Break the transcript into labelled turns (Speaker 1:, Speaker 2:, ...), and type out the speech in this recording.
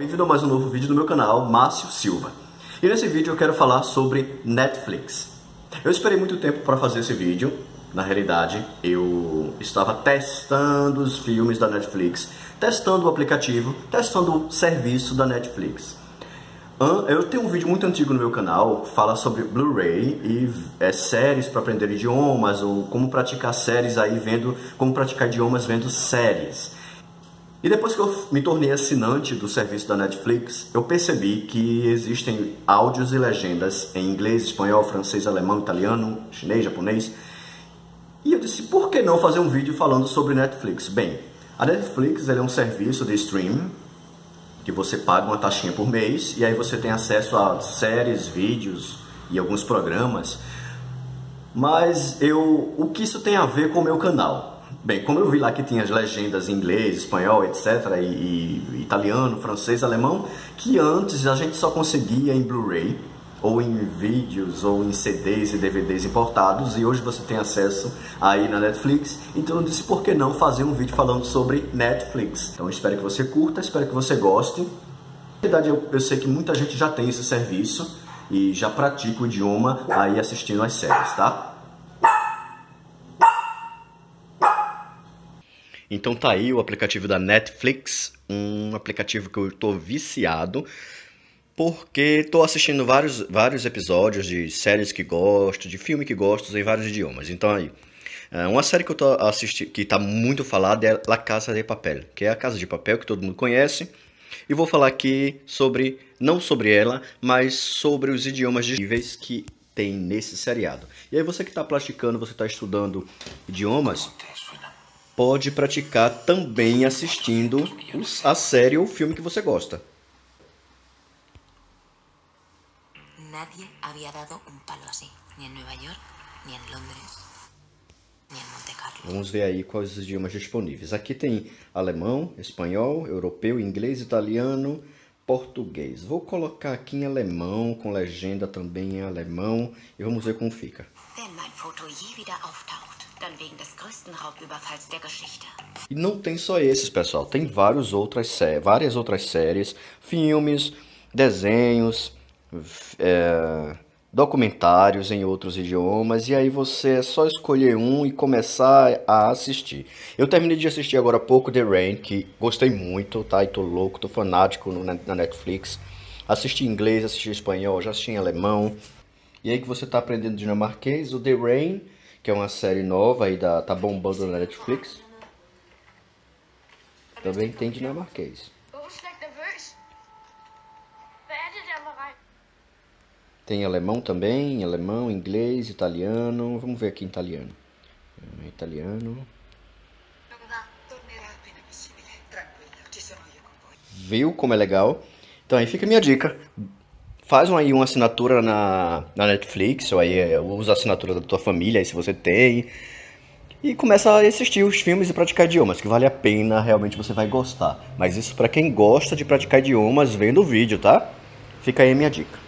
Speaker 1: Bem-vindo a mais um novo vídeo do meu canal, Márcio Silva. E nesse vídeo eu quero falar sobre Netflix. Eu esperei muito tempo para fazer esse vídeo. Na realidade, eu estava testando os filmes da Netflix, testando o aplicativo, testando o serviço da Netflix. Eu tenho um vídeo muito antigo no meu canal, fala sobre Blu-ray e é, séries para aprender idiomas ou como praticar séries aí vendo, como praticar idiomas vendo séries. E depois que eu me tornei assinante do serviço da Netflix, eu percebi que existem áudios e legendas em inglês, espanhol, francês, alemão, italiano, chinês, japonês. E eu disse, por que não fazer um vídeo falando sobre Netflix? Bem, a Netflix é um serviço de streaming que você paga uma taxinha por mês e aí você tem acesso a séries, vídeos e alguns programas. Mas eu, o que isso tem a ver com o meu canal? Bem, como eu vi lá que tinha as legendas em inglês, espanhol, etc, e, e italiano, francês, alemão, que antes a gente só conseguia em Blu-ray, ou em vídeos, ou em CDs e DVDs importados, e hoje você tem acesso aí na Netflix. Então eu disse, por que não fazer um vídeo falando sobre Netflix? Então espero que você curta, espero que você goste. Na verdade, eu, eu sei que muita gente já tem esse serviço e já pratica o idioma aí assistindo as séries, tá? Então tá aí o aplicativo da Netflix, um aplicativo que eu estou viciado, porque estou assistindo vários, vários episódios de séries que gosto, de filme que gosto em vários idiomas. Então aí, é, uma série que eu tô assistindo, que está muito falada é La Casa de Papel, que é a Casa de Papel que todo mundo conhece. E vou falar aqui sobre, não sobre ela, mas sobre os idiomas disponíveis que tem nesse seriado. E aí você que está praticando, você está estudando idiomas, pode praticar também assistindo a série ou filme que você gosta. Nadie había dado un palo así, ni en Nueva York, ni en Londres, ni en Monte Carlo. Vamos ver aí quais os idiomas disponíveis. Aqui tem alemão, espanhol, europeu, inglês, italiano, português. Vou colocar aqui em alemão, com legenda também em alemão, e vamos ver como fica. Wenn mein Foto je wieder auftaucht. E não tem só esses, pessoal. Tem vários outras várias outras séries, filmes, desenhos, é, documentários em outros idiomas. E aí você é só escolher um e começar a assistir. Eu terminei de assistir agora há pouco The Rain, que gostei muito, tá? E tô louco, tô fanático no, na Netflix. Assisti inglês, assisti espanhol, já assisti em alemão. E aí que você tá aprendendo dinamarquês, o The Rain que é uma série nova aí da tá bombando na Netflix. Também tem dinamarquês. Tem alemão também, alemão, inglês, italiano. Vamos ver aqui em italiano. Italiano. Viu como é legal? Então aí fica a minha dica faz aí uma assinatura na, na Netflix, ou aí é, usa a assinatura da tua família, se você tem. E começa a assistir os filmes e praticar idiomas, que vale a pena, realmente você vai gostar. Mas isso para quem gosta de praticar idiomas vendo o vídeo, tá? Fica aí a minha dica.